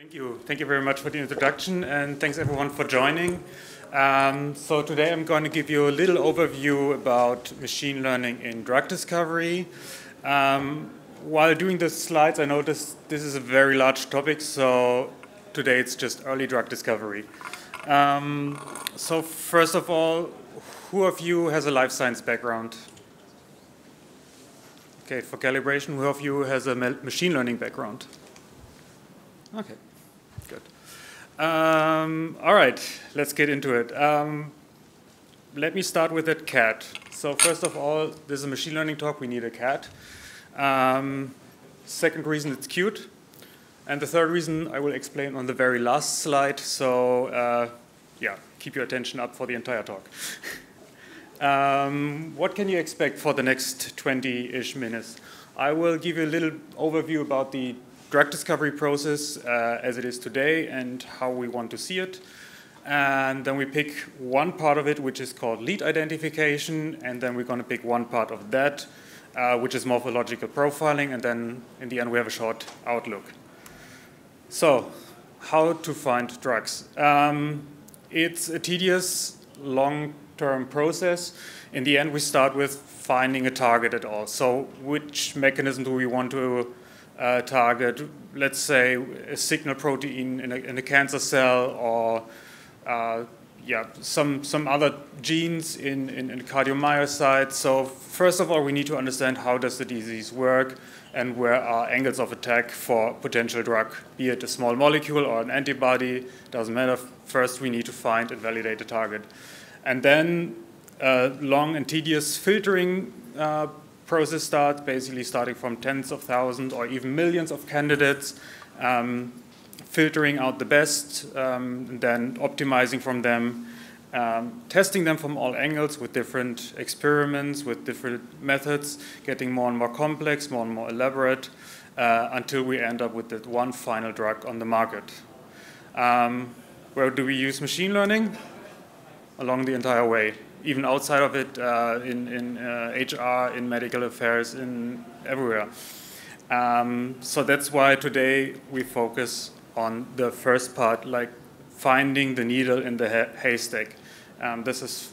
Thank you. Thank you very much for the introduction, and thanks everyone for joining. Um, so today I'm going to give you a little overview about machine learning in drug discovery. Um, while doing the slides, I noticed this is a very large topic, so today it's just early drug discovery. Um, so first of all, who of you has a life science background? Okay, for calibration, who of you has a machine learning background? Okay. Um, all right, let's get into it. Um, let me start with that cat. So first of all, this is a machine learning talk. We need a cat. Um, second reason, it's cute. And the third reason I will explain on the very last slide. So uh, yeah, keep your attention up for the entire talk. um, what can you expect for the next 20-ish minutes? I will give you a little overview about the drug discovery process uh, as it is today and how we want to see it. And then we pick one part of it, which is called lead identification, and then we're going to pick one part of that, uh, which is morphological profiling, and then in the end we have a short outlook. So, how to find drugs? Um, it's a tedious, long-term process. In the end, we start with finding a target at all. So, which mechanism do we want to uh, target? Let's say a signal protein in a, in a cancer cell, or uh, yeah, some, some other genes in, in, in cardiomyocytes. So first of all, we need to understand how does the disease work and where are angles of attack for potential drug, be it a small molecule or an antibody, doesn't matter. First, we need to find and validate the target. And then uh, long and tedious filtering uh, process starts, basically starting from tens of thousands or even millions of candidates. Um, filtering out the best, um, then optimizing from them, um, testing them from all angles with different experiments, with different methods, getting more and more complex, more and more elaborate, uh, until we end up with that one final drug on the market. Um, where do we use machine learning? Along the entire way, even outside of it, uh, in, in uh, HR, in medical affairs, in everywhere. Um, so that's why today we focus on the first part, like finding the needle in the haystack. Um, this is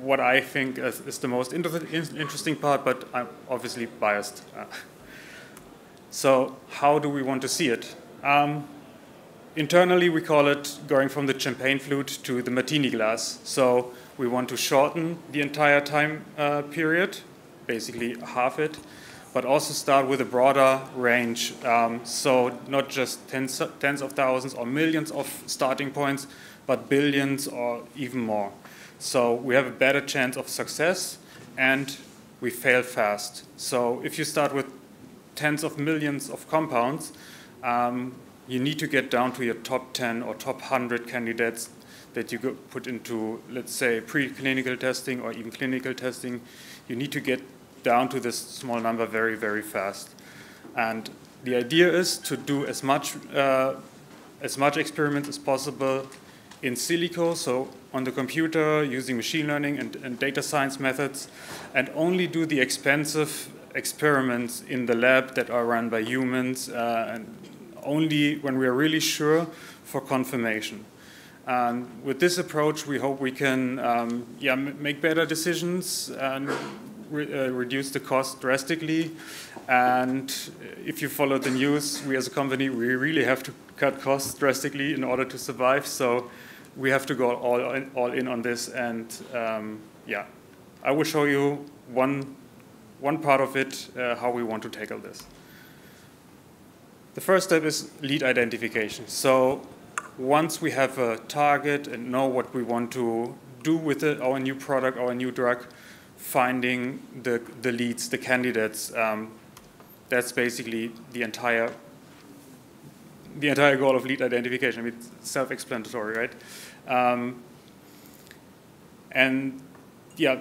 what I think is, is the most inter interesting part, but I'm obviously biased. Uh, so how do we want to see it? Um, internally, we call it going from the champagne flute to the martini glass. So we want to shorten the entire time uh, period, basically half it, but also start with a broader range. Um, so not just tens, tens of thousands or millions of starting points, but billions or even more. So we have a better chance of success and we fail fast. So if you start with tens of millions of compounds, um, you need to get down to your top 10 or top 100 candidates that you put into, let's say, preclinical testing or even clinical testing. You need to get down to this small number very, very fast. And the idea is to do as much, uh, as much experiments as possible in silico, so on the computer using machine learning and, and data science methods, and only do the expensive experiments in the lab that are run by humans, uh, and only when we are really sure for confirmation. And with this approach, we hope we can um, yeah, make better decisions and re uh, reduce the cost drastically. And if you follow the news, we as a company, we really have to cut costs drastically in order to survive. So we have to go all in, all in on this. And um, yeah, I will show you one, one part of it, uh, how we want to tackle this. The first step is lead identification. So once we have a target and know what we want to do with it, our new product, our new drug, finding the, the leads, the candidates, um, that's basically the entire the entire goal of lead identification. I mean, it's self-explanatory, right? Um, and yeah,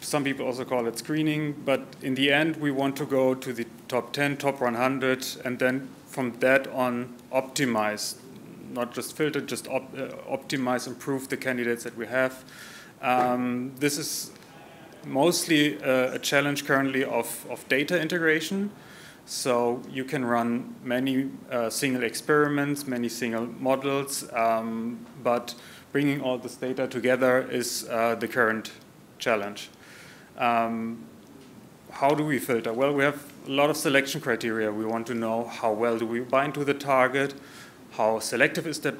some people also call it screening, but in the end, we want to go to the top 10, top 100, and then from that on, optimize, not just filter, just op uh, optimize, improve the candidates that we have. Um, this is mostly a, a, challenge currently of, of data integration. So you can run many uh, single experiments, many single models, um, but bringing all this data together is uh, the current challenge. Um, how do we filter? Well, we have a lot of selection criteria. We want to know how well do we bind to the target, how selective is that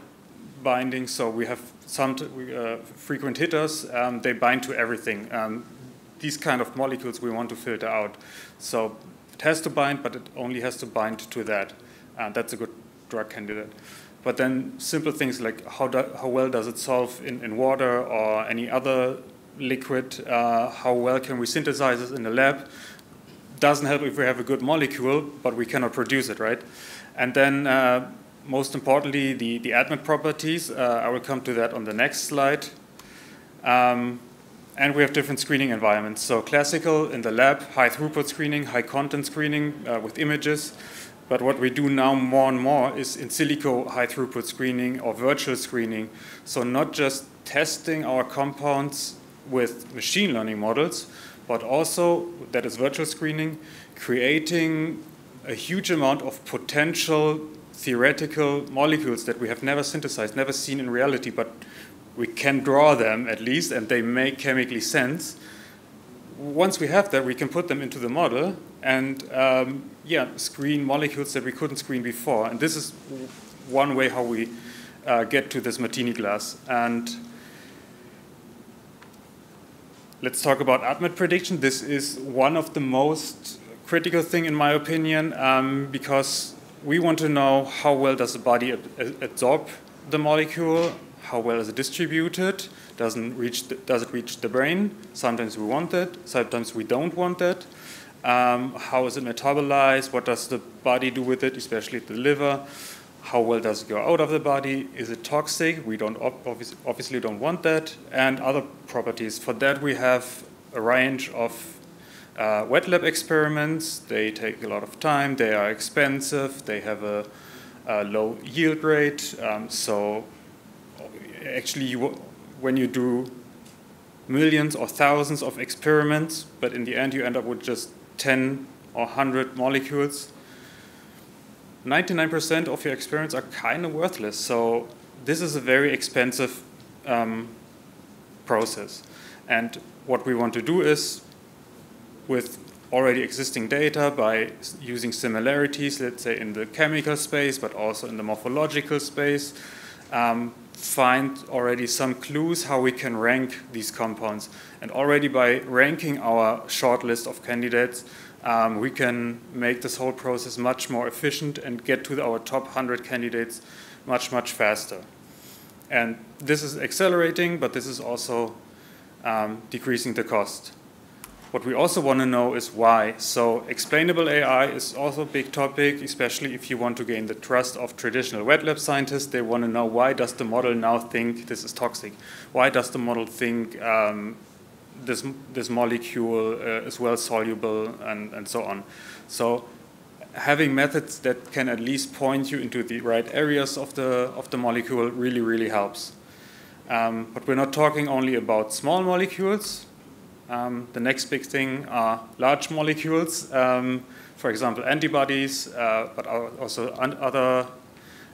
binding. So we have some uh, frequent hitters, um, they bind to everything. Um, these kind of molecules we want to filter out. So it has to bind, but it only has to bind to that. And that's a good drug candidate. But then simple things like how, do, how well does it solve in, in water or any other liquid, uh, how well can we synthesize it in the lab, doesn't help if we have a good molecule, but we cannot produce it, right? And then uh, most importantly, the, the ADMET properties. Uh, I will come to that on the next slide. Um, and we have different screening environments. So classical in the lab, high throughput screening, high content screening uh, with images. But what we do now more and more is in silico high throughput screening or virtual screening. So not just testing our compounds with machine learning models, but also, that is virtual screening, creating a huge amount of potential theoretical molecules that we have never synthesized, never seen in reality, but we can draw them at least, and they make chemically sense. Once we have that, we can put them into the model and um, yeah, screen molecules that we couldn't screen before. And this is one way how we uh, get to this martini glass. And let's talk about ADMET prediction. This is one of the most critical thing in my opinion um, because we want to know how well does the body absorb the molecule, how well is it distributed, doesn't reach the, does it reach the brain? Sometimes we want it, sometimes we don't want it. Um, how is it metabolized? What does the body do with it, especially the liver? How well does it go out of the body? Is it toxic? We don't obviously don't want that, and other properties. For that, we have a range of uh, wet lab experiments, they take a lot of time, they are expensive, they have a, a low yield rate. Um, so actually, you, when you do millions or thousands of experiments, but in the end you end up with just 10 or 100 molecules, 99% of your experiments are kind of worthless. So this is a very expensive um, process. And what we want to do is with already existing data by using similarities, let's say in the chemical space, but also in the morphological space, um, find already some clues how we can rank these compounds. And already by ranking our short list of candidates, um, we can make this whole process much more efficient and get to our top 100 candidates much, much faster. And this is accelerating, but this is also um, decreasing the cost. What we also want to know is why. So explainable AI is also a big topic, especially if you want to gain the trust of traditional wet lab scientists. They want to know why does the model now think this is toxic? Why does the model think um, this, this molecule uh, is well soluble and, and so on? So having methods that can at least point you into the right areas of the, of the molecule really, really helps. Um, but we're not talking only about small molecules. Um, the next big thing are large molecules, um, for example, antibodies, uh, but also other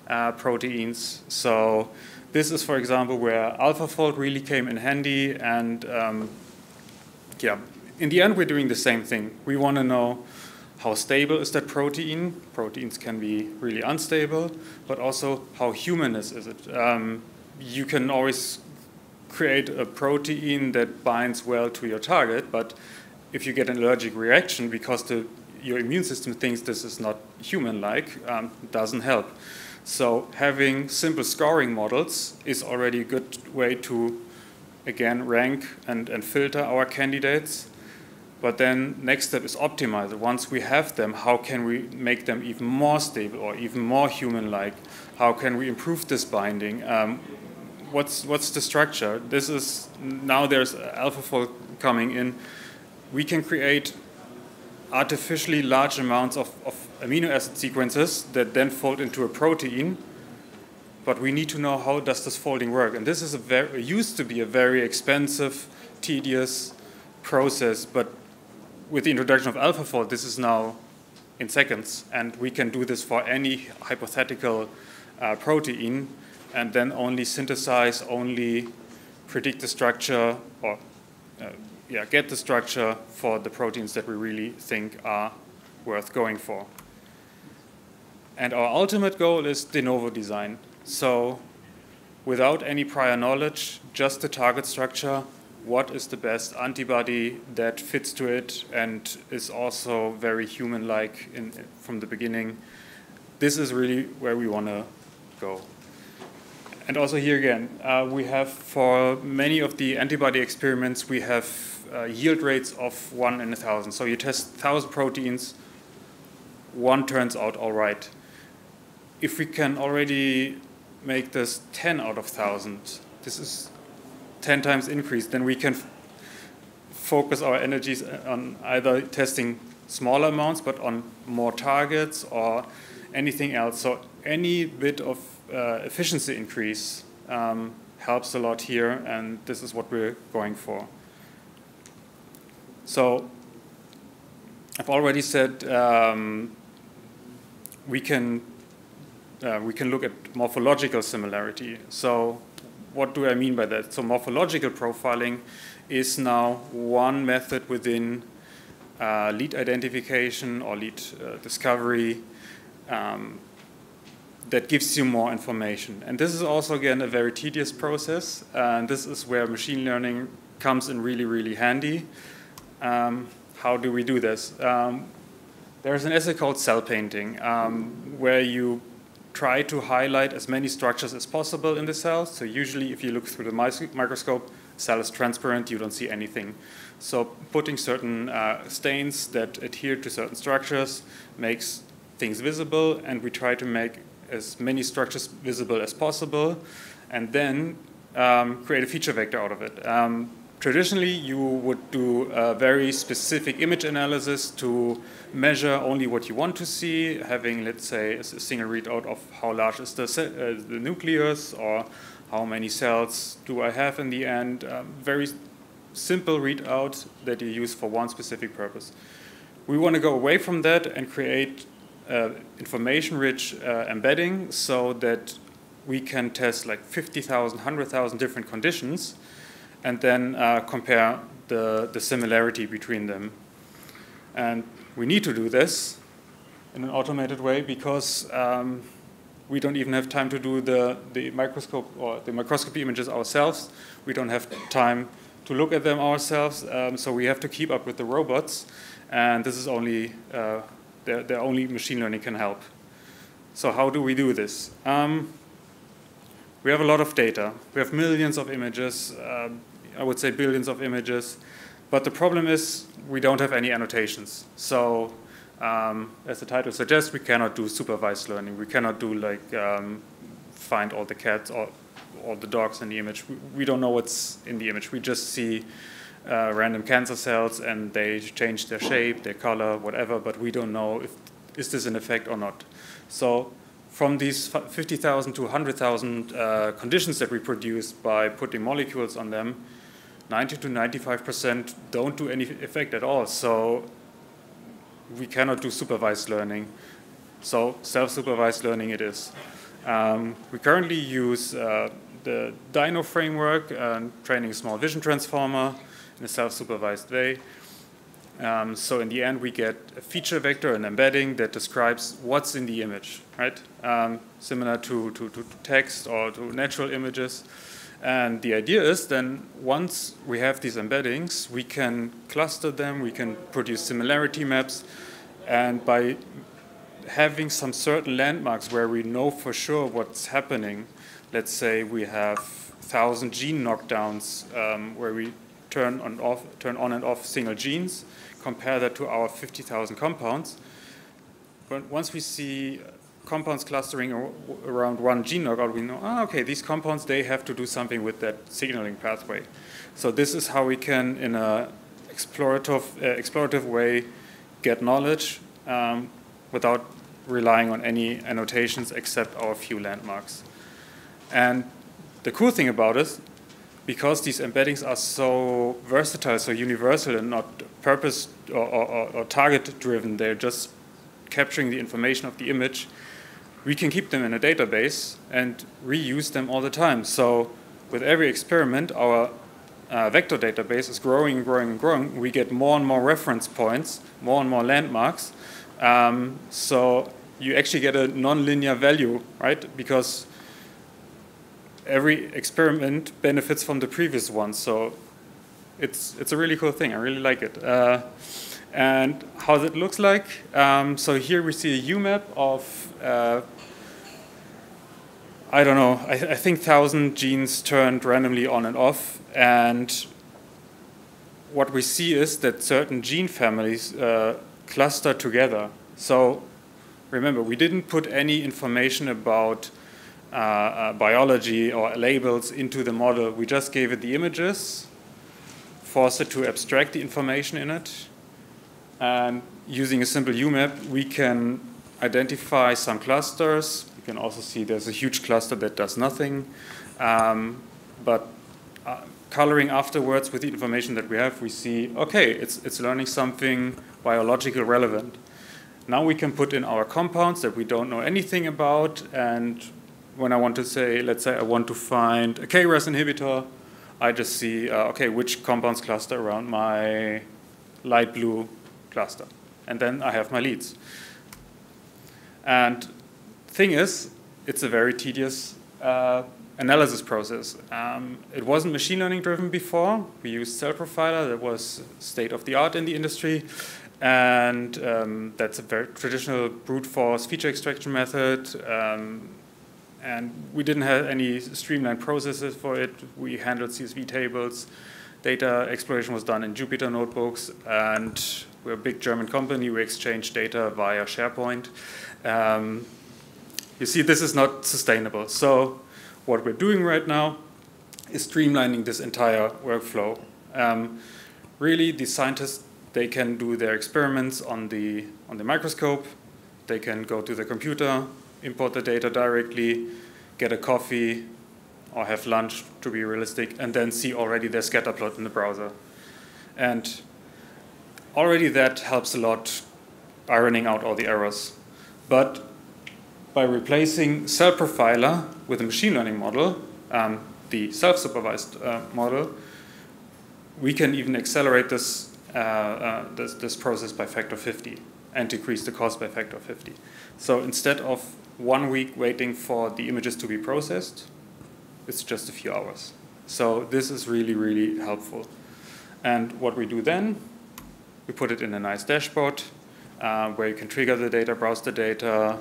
uh, proteins. So this is, for example, where AlphaFold really came in handy. And um, yeah, in the end, we're doing the same thing. We want to know how stable is that protein. Proteins can be really unstable, but also how human is, it. Um, you can always create a protein that binds well to your target, but if you get an allergic reaction because the, your immune system thinks this is not human-like, um, doesn't help. So having simple scoring models is already a good way to, again, rank and, and filter our candidates. But then next step is optimize. Once we have them, how can we make them even more stable or even more human-like? How can we improve this binding? Um, what's what's the structure? This is now there's AlphaFold coming in. We can create artificially large amounts of, of amino acid sequences that then fold into a protein. But we need to know how does this folding work, and this is a very used to be a very expensive, tedious process. But with the introduction of AlphaFold, this is now in seconds. And we can do this for any hypothetical uh, protein and then only synthesize, only predict the structure or uh, yeah, get the structure for the proteins that we really think are worth going for. And our ultimate goal is de novo design. So without any prior knowledge, just the target structure, what is the best antibody that fits to it and is also very human-like from the beginning. This is really where we want to go. And also here again, uh, we have for many of the antibody experiments, we have uh, yield rates of one in a thousand. So you test thousand proteins, one turns out all right. If we can already make this 10 out of 1,000, this is 10 times increase, then we can focus our energies on either testing smaller amounts but on more targets or anything else. So any bit of uh, efficiency increase um, helps a lot here, and this is what we're going for. So I've already said um, we can uh, we can look at morphological similarity. So what do I mean by that? So morphological profiling is now one method within uh, lead identification or lead uh, discovery um, that gives you more information. And this is also, again, a very tedious process. And this is where machine learning comes in really, really handy. Um, how do we do this? Um, there's an assay called cell painting, um, where you try to highlight as many structures as possible in the cell. So usually if you look through the microscope, cell is transparent, you don't see anything. So putting certain uh, stains that adhere to certain structures makes things visible, and we try to make as many structures visible as possible, and then um, create a feature vector out of it. Um, Traditionally, you would do a very specific image analysis to measure only what you want to see, having, let's say, a single readout of how large is the, uh, the nucleus or how many cells do I have in the end. Um, very simple readout that you use for one specific purpose. We want to go away from that and create information-rich uh, embedding so that we can test like 50,000, 100,000 different conditions and then uh, compare the, the similarity between them. And we need to do this in an automated way because um, we don't even have time to do the, the microscope or the microscopy images ourselves. We don't have time to look at them ourselves, um, so we have to keep up with the robots. And this is only, uh, the, the only machine learning can help. So how do we do this? Um, we have a lot of data. We have millions of images. Um, I would say billions of images. But the problem is we don't have any annotations. So um, as the title suggests, we cannot do supervised learning. We cannot do like um, find all the cats or all the dogs in the image. We, we, don't know what's in the image. We just see uh, random cancer cells and they change their shape, their color, whatever, but we don't know if is this an effect or not. So from these 50,000 to 100,000 uh, conditions that we produce by putting molecules on them, 90 to 95% don't do any effect at all. So we cannot do supervised learning. So self-supervised learning it is. Um, we currently use uh, the Dino framework and training a small vision transformer in a self-supervised way. Um, so in the end, we get a feature vector, an embedding that describes what's in the image, right? Um, similar to, to, to, text or to natural images. And the idea is then once we have these embeddings, we can cluster them, we can produce similarity maps, and by having some certain landmarks where we know for sure what's happening, let's say we have 1,000 gene knockdowns um, where we turn on, off, turn on and off single genes, compare that to our 50,000 compounds. But once we see compounds clustering around one gene knockout, we know, oh, okay, these compounds, they have to do something with that signaling pathway. So this is how we can, in a explorative, uh, explorative way, get knowledge um, without relying on any annotations except our few landmarks. And the cool thing about it, because these embeddings are so versatile, so universal and not purpose or, or, or target driven, they're just capturing the information of the image, we can keep them in a database and reuse them all the time. So with every experiment, our uh, vector database is growing and growing and growing. We get more and more reference points, more and more landmarks. Um, so you actually get a nonlinear value, right? Because every experiment benefits from the previous one. So it's, it's a really cool thing. I really like it. Uh, and how does it looks like, um, so here we see a UMAP of, uh, I don't know, I, I think 1,000 genes turned randomly on and off. And what we see is that certain gene families uh, cluster together. So remember, we didn't put any information about biology or labels into the model. We just gave it the images, forced it to abstract the information in it, and using a simple UMAP, we can identify some clusters. You can also see there's a huge cluster that does nothing. Um, but uh, coloring afterwards with the information that we have, we see, okay, it's, it's learning something biological relevant. Now we can put in our compounds that we don't know anything about. And when I want to say, let's say I want to find a KRAS inhibitor, I just see, uh, okay, which compounds cluster around my light blue cluster. And then I have my leads. And thing is, it's a very tedious uh, analysis process. Um, it wasn't machine learning driven before. We used Cell Profiler that was state of the art in the industry. And um, that's a very traditional brute force feature extraction method. Um, and we didn't have any streamlined processes for it. We handled CSV tables. Data exploration was done in Jupyter notebooks. And we're a big German company. We exchange data via SharePoint. Um, you see, this is not sustainable. So what we're doing right now is streamlining this entire workflow. Um, really, the scientists, they can do their experiments on the, on the microscope. They can go to the computer, import the data directly, get a coffee, or have lunch, to be realistic, and then see already their scatter plot in the browser. And already that helps a lot ironing out all the errors. But by replacing Cell Profiler with a machine learning model, um, the self-supervised uh, model, we can even accelerate this, uh, uh, this, this process by factor 50 and decrease the cost by factor 50. So instead of one week waiting for the images to be processed, it's just a few hours. So this is really, really helpful. And what we do then we put it in a nice dashboard uh, where you can trigger the data, browse the data,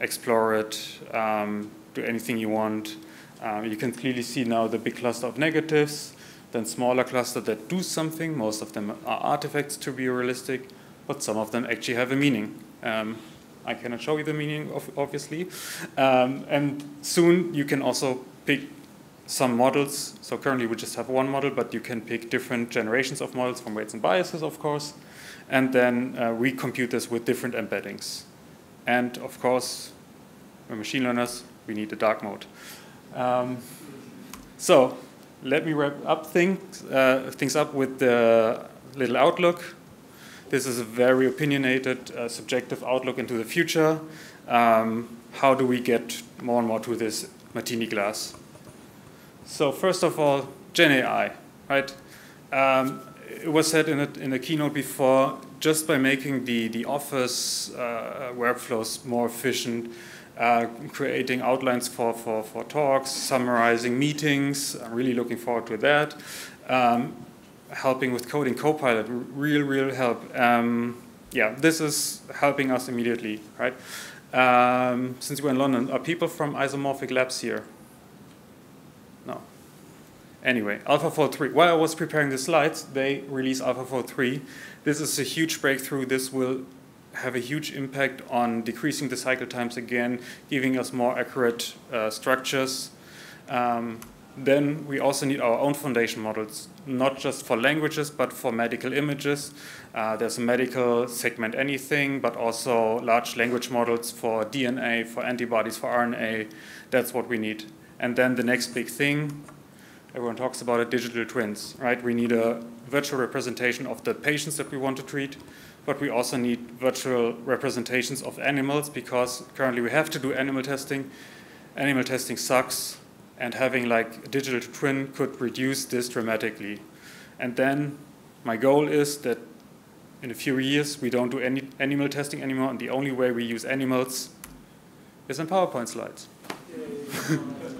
explore it, um, do anything you want. Um, you can clearly see now the big cluster of negatives, then smaller cluster that do something. Most of them are artifacts to be realistic, but some of them actually have a meaning. Um, I cannot show you the meaning, of, obviously. Um, and soon you can also pick some models. So currently we just have one model, but you can pick different generations of models from weights and biases, of course. And then uh, we compute this with different embeddings. And of course, we're machine learners, we need a dark mode. Um, so let me wrap up things, uh, things up with the little outlook. This is a very opinionated, uh, subjective outlook into the future. Um, how do we get more and more to this martini glass? So first of all, Gen AI, right? Um, it was said in a, in a keynote before, just by making the, the office uh, workflows more efficient, uh, creating outlines for, for, for talks, summarizing meetings, I'm really looking forward to that. Um, helping with coding Copilot, real, real help. Um, yeah, this is helping us immediately, right? Um, since we're in London, are people from Isomorphic Labs here? No. Anyway, AlphaFold 3. While I was preparing the slides, they released AlphaFold 3. This is a huge breakthrough. This will have a huge impact on decreasing the cycle times again, giving us more accurate uh, structures. Um, then we also need our own foundation models, not just for languages, but for medical images. Uh, there's a medical segment anything, but also large language models for DNA, for antibodies, for RNA. That's what we need. And then the next big thing, everyone talks about it, digital twins, right? We need a virtual representation of the patients that we want to treat. but we also need virtual representations of animals because currently we have to do animal testing. Animal testing sucks, and having like a digital twin could reduce this dramatically. And then my goal is that in a few years we don't do any animal testing anymore, and the only way we use animals is in PowerPoint slides.